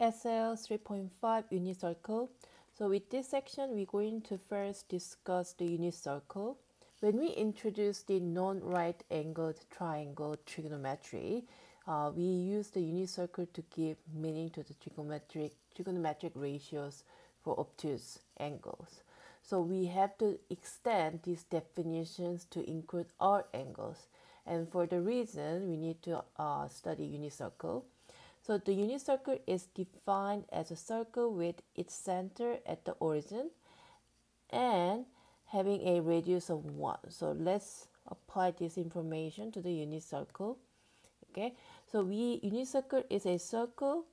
SL 3.5 unit circle. So with this section, we're going to first discuss the unit circle. When we introduce the non-right angled triangle trigonometry, uh, we use the unit circle to give meaning to the trigonometric, trigonometric ratios for obtuse angles. So we have to extend these definitions to include all angles. And for the reason, we need to uh, study unit circle. So the unit circle is defined as a circle with its center at the origin and having a radius of 1. So let's apply this information to the unit circle. Okay, so we unit circle is a circle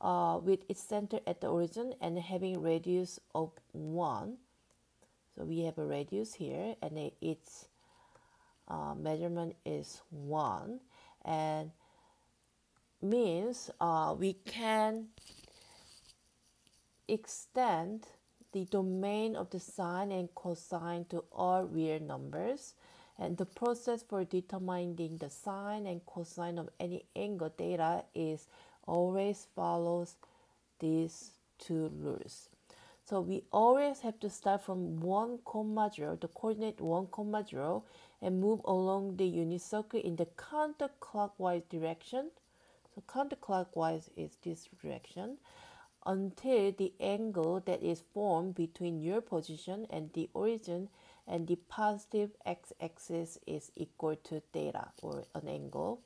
uh, with its center at the origin and having radius of 1. So we have a radius here and its uh, measurement is 1 and means uh, we can extend the domain of the sine and cosine to all real numbers and the process for determining the sine and cosine of any angle theta is always follows these two rules. So we always have to start from 1 comma 0, the coordinate 1 comma 0 and move along the unit circle in the counterclockwise direction. So counterclockwise is this direction until the angle that is formed between your position and the origin and the positive x-axis is equal to theta or an angle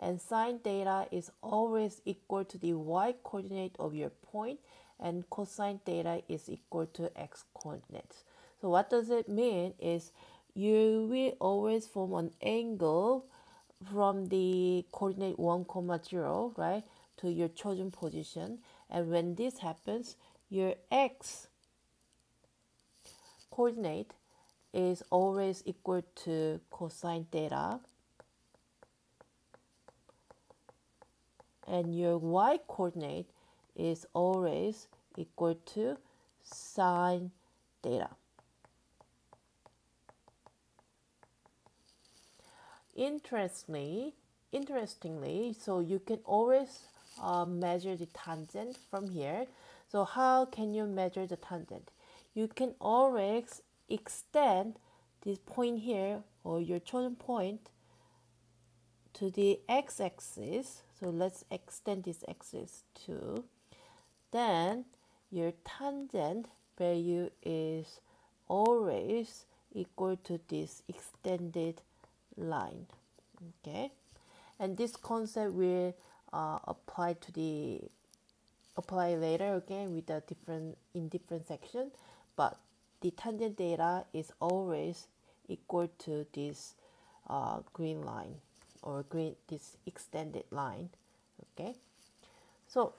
and sine theta is always equal to the y coordinate of your point and cosine theta is equal to x-coordinate. So what does it mean is you will always form an angle from the coordinate 1 comma 0 right to your chosen position and when this happens, your x coordinate is always equal to cosine theta and your y coordinate is always equal to sine theta. Interestingly, interestingly, so you can always uh, measure the tangent from here. So how can you measure the tangent? You can always extend this point here or your chosen point to the x-axis. So let's extend this axis to. Then your tangent value is always equal to this extended line. Okay, and this concept will uh, apply to the apply later again with a different in different section but the tangent theta is always equal to this uh, green line or green this extended line okay so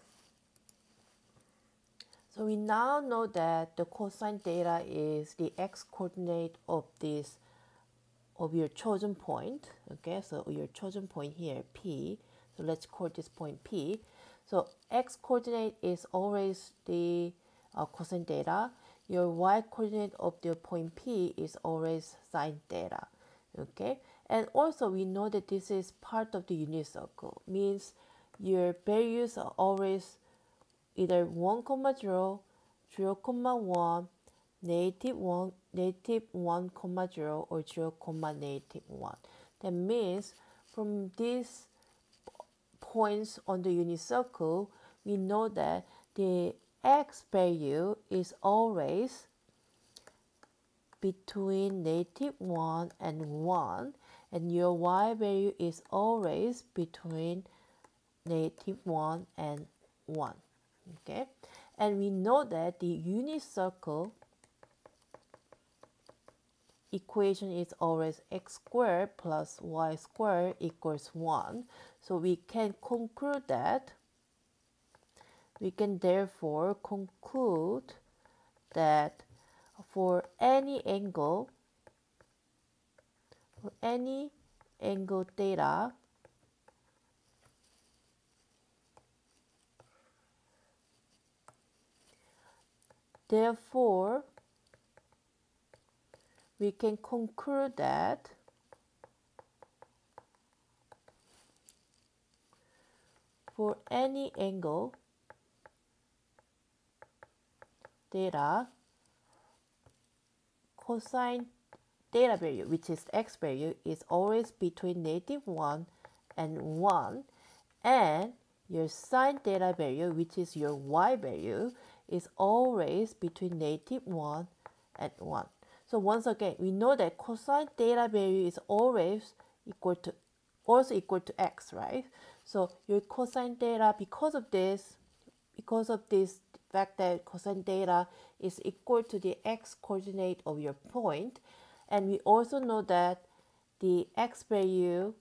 so we now know that the cosine theta is the x coordinate of this of your chosen point okay so your chosen point here p so let's call this point P. So x coordinate is always the uh, cosine theta. Your y coordinate of the point P is always sine theta. Okay, and also we know that this is part of the unit circle. Means your values are always either 1 comma 0, 0 comma 1, negative 1, negative 1 comma 0 or 0 comma negative 1. That means from these points on the unit circle, we know that the x value is always between native negative 1 and 1 and your y value is always between native negative 1 and 1 okay and we know that the unit circle equation is always x squared plus y squared equals 1. So we can conclude that we can therefore conclude that for any angle for any angle theta therefore we can conclude that for any angle theta cosine theta value, which is x value, is always between negative 1 and 1. And your sine theta value, which is your y value, is always between negative 1 and 1. So once again, we know that cosine theta value is always equal to also equal to x, right? So your cosine theta, because of this, because of this fact that cosine theta is equal to the x coordinate of your point, and we also know that the x value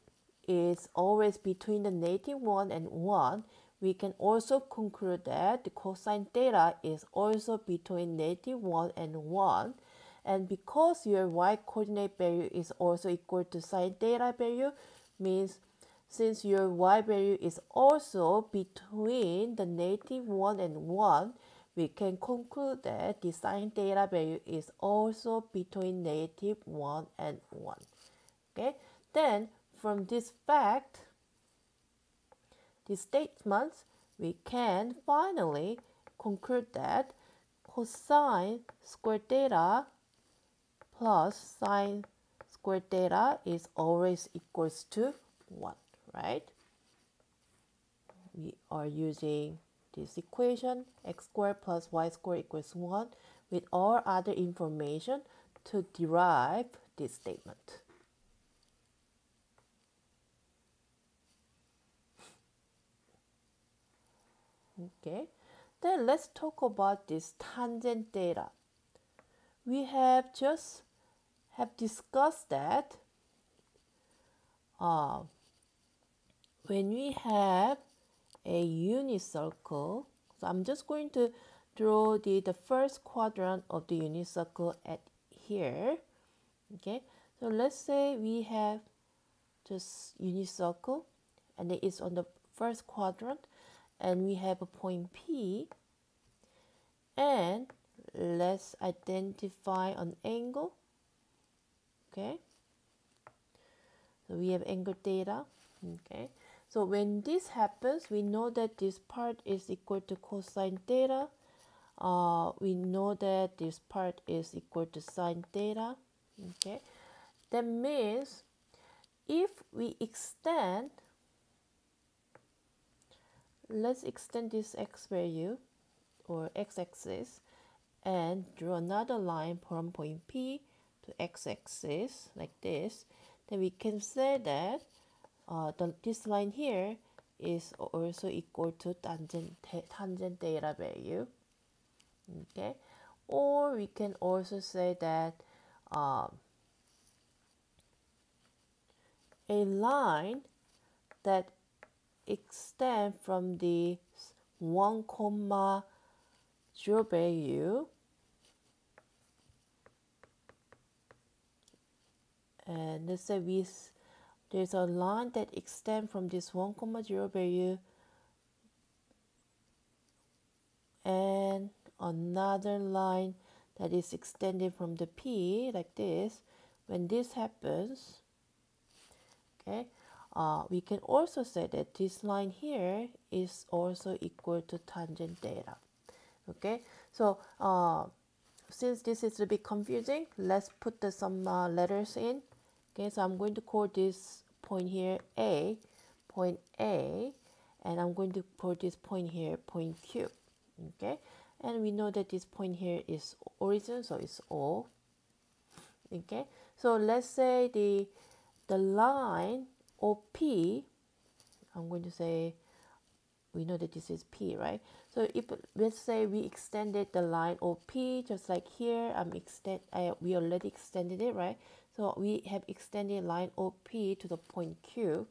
is always between the negative 1 and 1, we can also conclude that the cosine theta is also between negative 1 and 1 and because your y coordinate value is also equal to sine theta value, means since your y value is also between the native negative 1 and 1, we can conclude that the sine theta value is also between native negative 1 and 1. Okay, then from this fact, these statements, we can finally conclude that cosine square theta plus sine square theta is always equals to 1, right? We are using this equation x squared plus y squared equals 1 with all other information to derive this statement. Okay, then let's talk about this tangent theta. We have just have discussed that uh, when we have a unit circle, so I'm just going to draw the, the first quadrant of the unit circle at here. Okay, so let's say we have just unit circle and it is on the first quadrant and we have a point P and let's identify an angle okay? So we have angle theta okay? So when this happens we know that this part is equal to cosine theta. Uh, we know that this part is equal to sine theta okay? That means if we extend let's extend this x value or x-axis and draw another line from point P x-axis like this, then we can say that uh, the, this line here is also equal to tangent, tangent theta value. Okay, or we can also say that um, a line that extend from the 1 comma 0 value and say we there's a line that extends from this 1 comma 0 value and another line that is extended from the P like this. When this happens okay uh, we can also say that this line here is also equal to tangent theta okay? So uh, since this is a bit confusing let's put the, some uh, letters in Okay, so I'm going to call this point here A, point A, and I'm going to call this point here point Q. Okay, and we know that this point here is origin, so it's O. Okay, so let's say the the line OP, I'm going to say we know that this is P, right? So if let's say we extended the line OP just like here, I'm extend I we already extended it, right? So we have extended line OP to the point Q.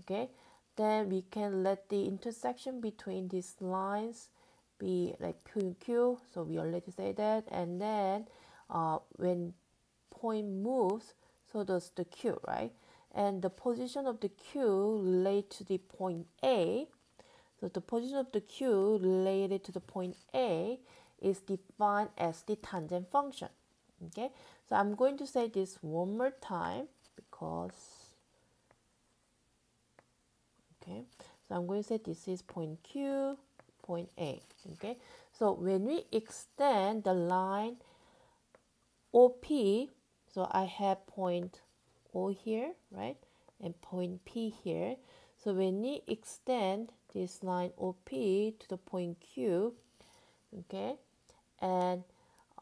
Okay, then we can let the intersection between these lines be like Q Q. So we already say that. And then uh, when point moves, so does the Q, right? And the position of the Q related to the point A. So the position of the Q related to the point A is defined as the tangent function. Okay, so I'm going to say this one more time because, okay, so I'm going to say this is point Q point A. Okay, so when we extend the line OP, so I have point O here, right, and point P here. So when we extend this line OP to the point Q, okay, and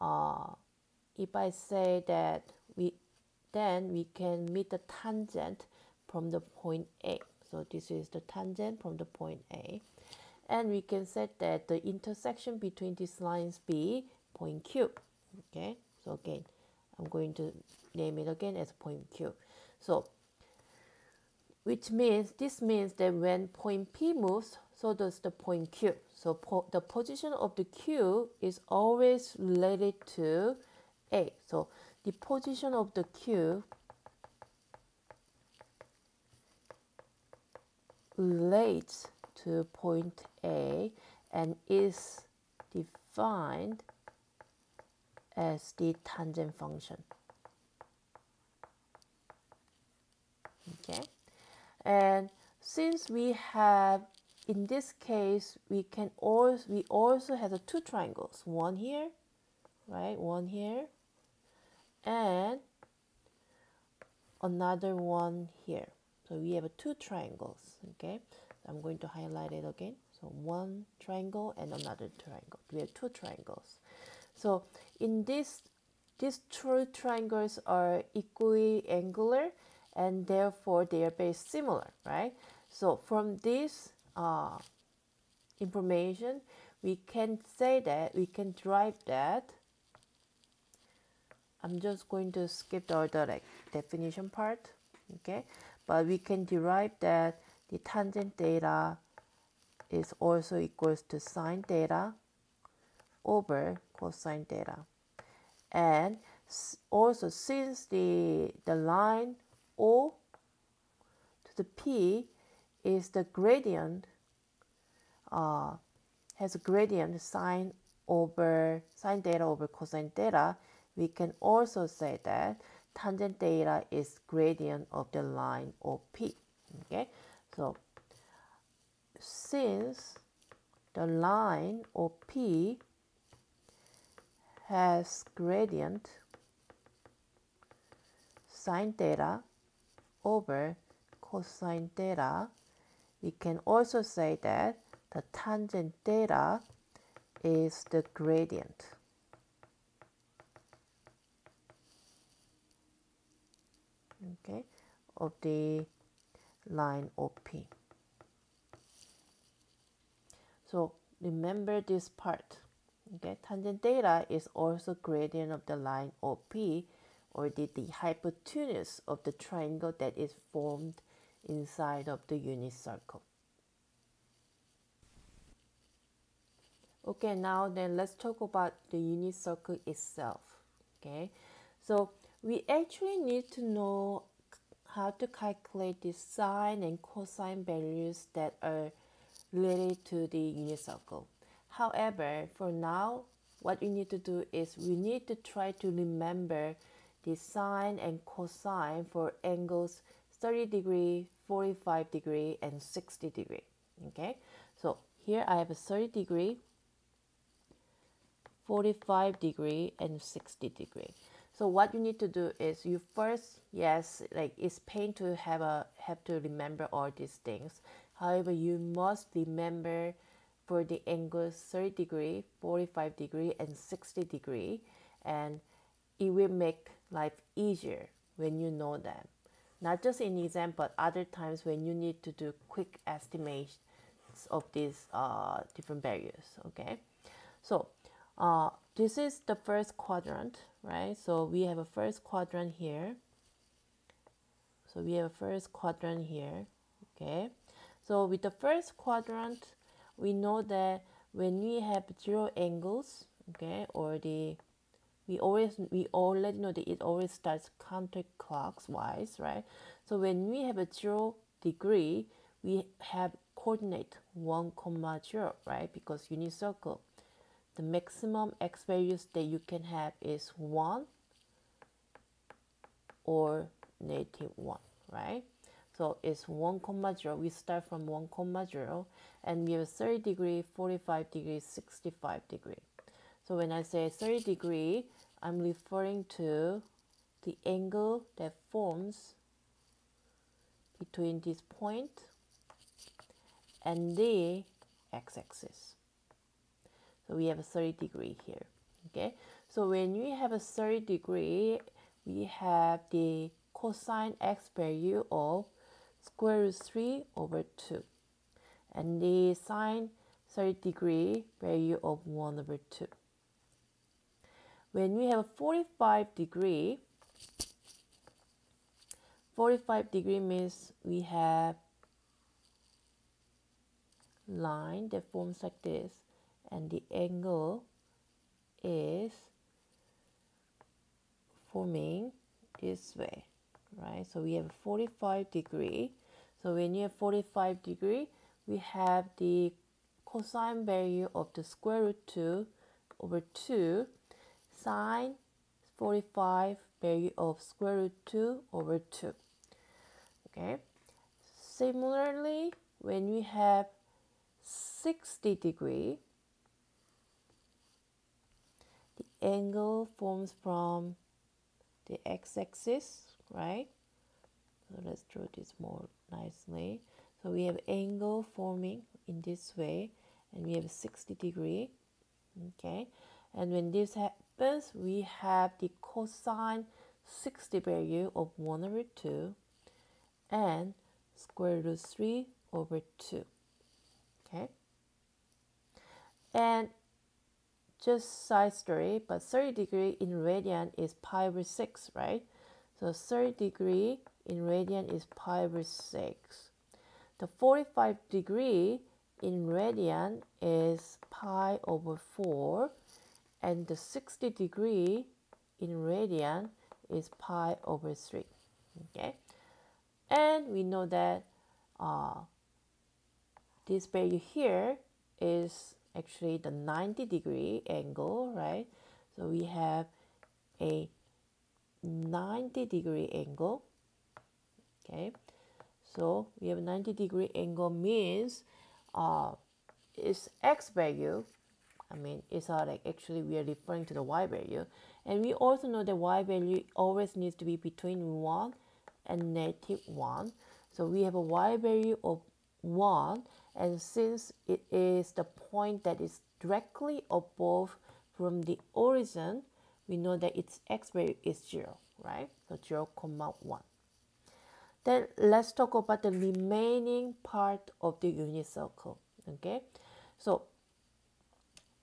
uh, if I say that we then we can meet the tangent from the point A. So this is the tangent from the point A. And we can set that the intersection between these lines be point Q. Okay, so again, I'm going to name it again as point Q. So, which means, this means that when point P moves, so does the point Q. So po the position of the Q is always related to A. So the position of the Q relates to point A and is defined as the tangent function. Okay, and since we have in this case we can also we also have the two triangles one here right one here and another one here. So we have two triangles okay? I'm going to highlight it again. So one triangle and another triangle. We have two triangles. So in this these two triangles are equally angular and therefore they are very similar right? So from this uh, information we can say that we can derive that I'm just going to skip the, like, definition part okay but we can derive that the tangent theta is also equals to sine theta over cosine theta. And also since the, the line O to the P is the gradient, uh, has a gradient sine over sine theta over cosine theta, we can also say that tangent theta is gradient of the line OP. Okay, so since the line OP has gradient sine theta over cosine theta, we can also say that the tangent theta is the gradient. Okay, of the line OP. So remember this part. Okay, tangent theta is also gradient of the line OP or the, the hypotenuse of the triangle that is formed inside of the unit circle. Okay, now then let's talk about the unit circle itself. Okay, so we actually need to know how to calculate the sine and cosine values that are related to the unit circle. However, for now, what we need to do is we need to try to remember the sine and cosine for angles 30 degree, 45 degree, and 60 degree. Okay, so here I have a 30 degree, 45 degree, and 60 degree. So what you need to do is you first, yes, like it's pain to have a have to remember all these things. However, you must remember for the angles 30 degree, 45 degree, and 60 degree, and it will make life easier when you know them. Not just in exam, but other times when you need to do quick estimates of these uh, different values. Okay, so uh, this is the first quadrant, right? So we have a first quadrant here. So we have a first quadrant here, okay? So with the first quadrant, we know that when we have zero angles, okay, or the we always we already know that it always starts counterclockwise, right? So when we have a zero degree, we have coordinate one comma zero, right? Because unit circle the maximum x values that you can have is 1 or negative 1, right? So it's 1 comma 0. We start from 1 comma 0 and we have 30 degree, 45 degree, 65 degree. So when I say 30 degree, I'm referring to the angle that forms between this point and the x-axis. So we have a 30 degree here. Okay. So when we have a 30 degree, we have the cosine x value of square root 3 over 2 and the sine 30 degree value of 1 over 2. When we have a 45 degree, 45 degree means we have line that forms like this and the angle is forming this way right? So we have 45 degree. So when you have 45 degree we have the cosine value of the square root 2 over 2 sine 45 value of square root 2 over 2 okay? Similarly when we have 60 degree the angle forms from the x-axis right? So let's draw this more nicely. So we have angle forming in this way and we have 60 degree okay? And when this happens we have the cosine 60 value of 1 over 2 and square root 3 over 2 okay? And just side story but 30 degree in radian is pi over 6 right? So 30 degree in radian is pi over 6 the 45 degree in radian is pi over 4 and the 60 degree in radian is pi over 3 okay? And we know that uh, this value here is actually the 90 degree angle right? So we have a 90 degree angle okay? So we have 90 degree angle means uh, its x value I mean it's uh, like actually we are referring to the y value. And we also know that y value always needs to be between 1 and negative 1 so we have a y value of 1 and since it is the point that is directly above from the origin we know that its x value is 0 right? So 0 comma 1 then let's talk about the remaining part of the unit circle okay? So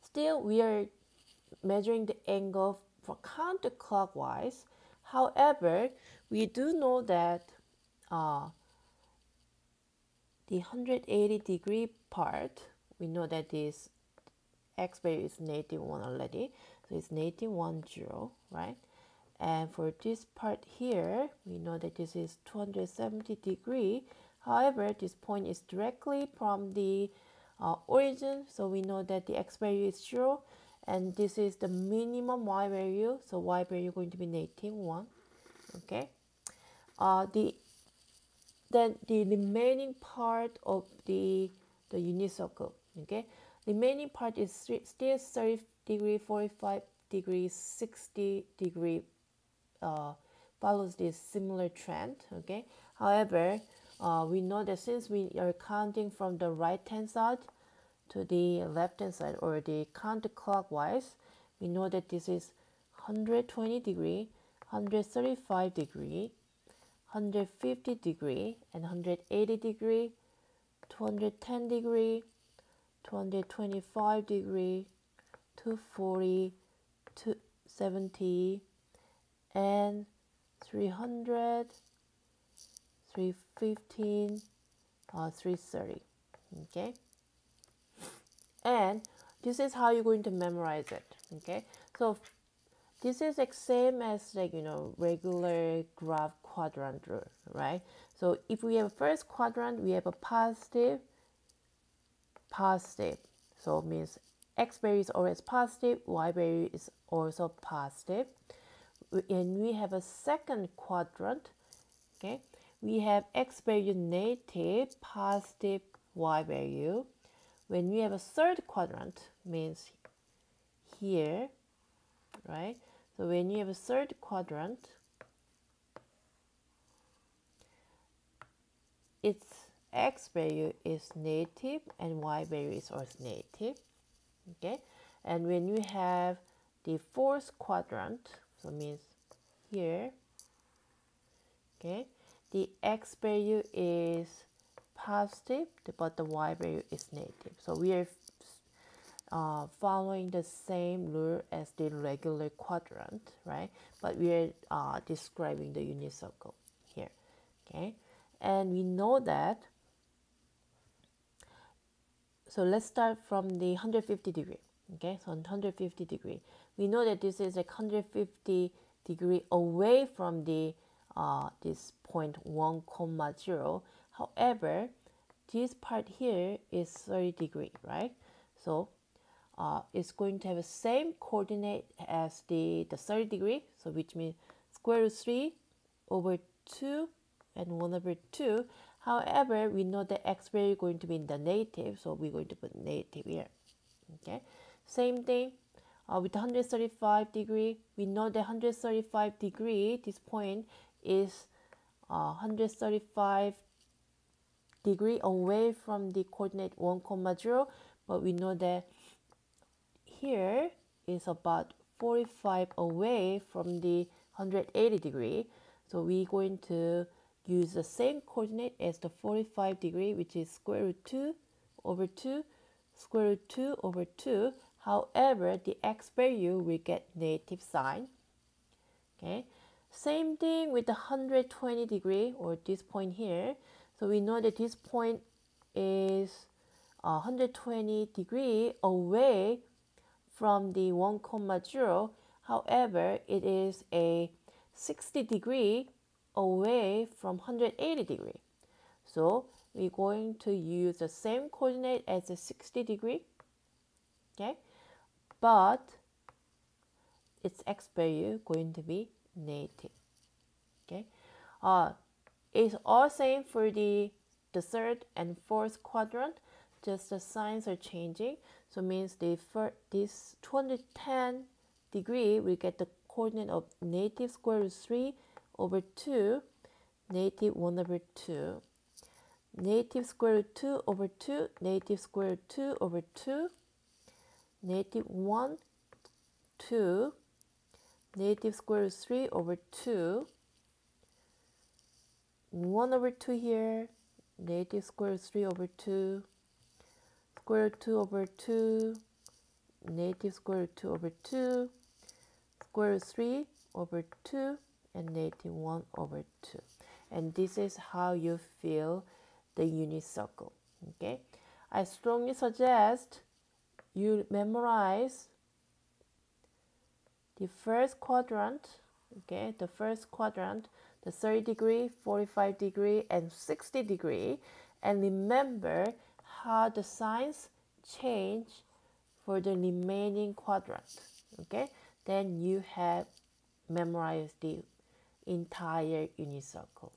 still we are measuring the angle for counterclockwise. However we do know that uh, the 180 degree part, we know that this x value is negative 1 already. So it's negative 1, 0, right? And for this part here, we know that this is 270 degree. However, this point is directly from the uh, origin. So we know that the x value is 0. And this is the minimum y value. So y value is going to be negative 1. Okay. Uh, the then the remaining part of the the unit circle okay? Remaining part is still 30 degree 45 degree 60 degree uh, follows this similar trend okay? However uh, we know that since we are counting from the right hand side to the left hand side or the counterclockwise we know that this is 120 degree 135 degree 150 degree and 180 degree, 210 degree, 225 degree, 240, 270, and 300, 315, uh, 330. Okay. And this is how you're going to memorize it. Okay. So this is like same as like you know regular graph quadrant rule, right? So if we have a first quadrant, we have a positive, positive. So means x value is always positive, y value is also positive. And we have a second quadrant, okay? we have x value negative, positive y value. When we have a third quadrant, means here, right? So when you have a third quadrant, its x value is negative and y value is also negative. Okay, and when you have the fourth quadrant, so means here, okay, the x value is positive, but the y value is negative. So we are uh, following the same rule as the regular quadrant, right? But we are uh, describing the unit circle here, okay? And we know that, so let's start from the 150 degree, okay? So 150 degree. We know that this is like 150 degree away from the uh, this point 1 comma 0. However, this part here is 30 degree, right? So uh, it's going to have the same coordinate as the, the 30 degree, so which means square root 3 over 2 and 1 over 2. However, we know that x value is going to be in the negative, so we're going to put negative here. Okay, same thing uh, with 135 degree. We know that 135 degree, this point is uh, 135 degree away from the coordinate 1 comma 0 but we know that here is about 45 away from the 180 degree so we're going to use the same coordinate as the 45 degree which is square root 2 over 2 square root 2 over 2 however the x value will get negative sign okay same thing with the 120 degree or this point here. So we know that this point is 120 degree away from the 1 comma 0. However, it is a 60 degree away from 180 degree. So we're going to use the same coordinate as a 60 degree. Okay, but its x value going to be negative, Okay, uh, it's all same for the the third and fourth quadrant. Just the signs are changing. So means the first this 210 degree we get the coordinate of negative square root 3 over 2, negative 1 over 2. Negative square root 2 over 2, negative square root 2 over 2, negative 1, 2, negative square root 3 over 2 1 over 2 here negative square root 3 over 2 square root 2 over 2 negative square root 2 over 2 square root 3 over 2 and negative 81 over 2 and this is how you fill the unit circle okay I strongly suggest you memorize the first quadrant, okay, the first quadrant, the 30 degree, 45 degree, and 60 degree, and remember how the signs change for the remaining quadrant, okay? Then you have memorized the entire unit circle.